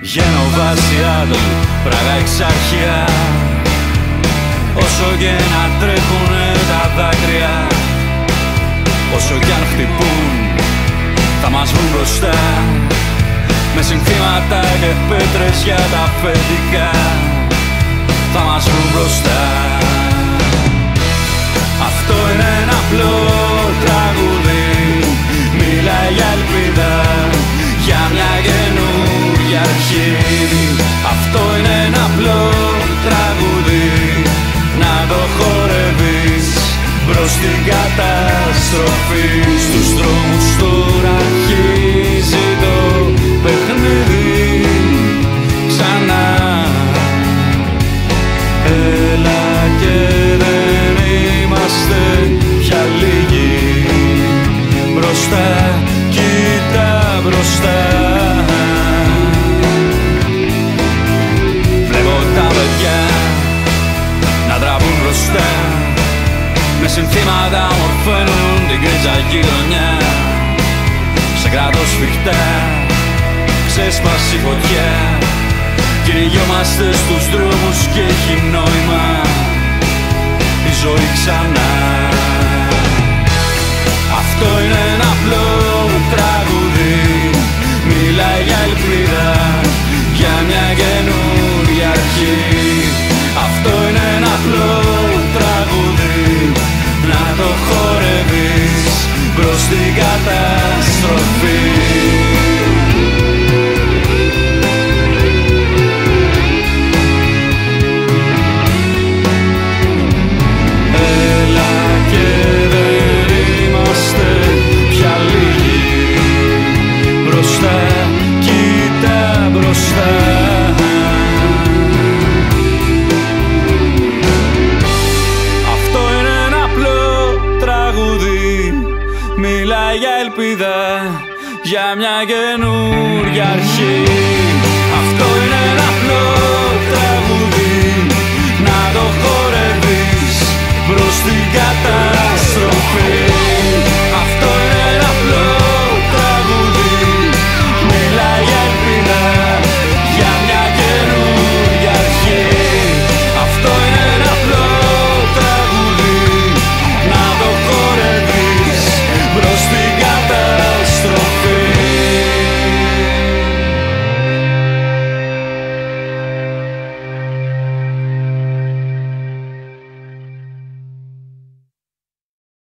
Γενοβάσια Πράγα εξαρχία Όσο και να τρέχουνε τα δάκρυα Όσο κι αν χτυπούν θα μας βρουν μπροστά. Με συνθήματα και πέτρες για τα αφεντικά Θα μας βρουν μπροστά. Αυτό είναι καταστροφή Στους δρόμους τώρα αρχίζει το παιχνίδι. Ξανά. Έλα και δεν είμαστε πια λίγοι. Μπροστά, κοίτα μπροστά. Βλέπω τα παιδιά να τραβούν μπροστά Με συνθήματα μορφαίνουν την κρίζα γειτονιά Σε κράτος σφιχτά ξέσπασε η φωτιά. Κυνηγιόμαστε στους δρόμους και έχει νόημα η ζωή ξανά. Αυτό είναι ένα απλό τραγούδι. Μιλάει για ελπίδα για μια καινούργια αρχή. Αυτό είναι ένα απλό τραγούδι. Να το χορεύεις μπροστά Αυτό είναι ένα απλό τραγούδι. Μιλάει για ελπίδα για μια καινούργια αρχή. Αυτό είναι ένα απλό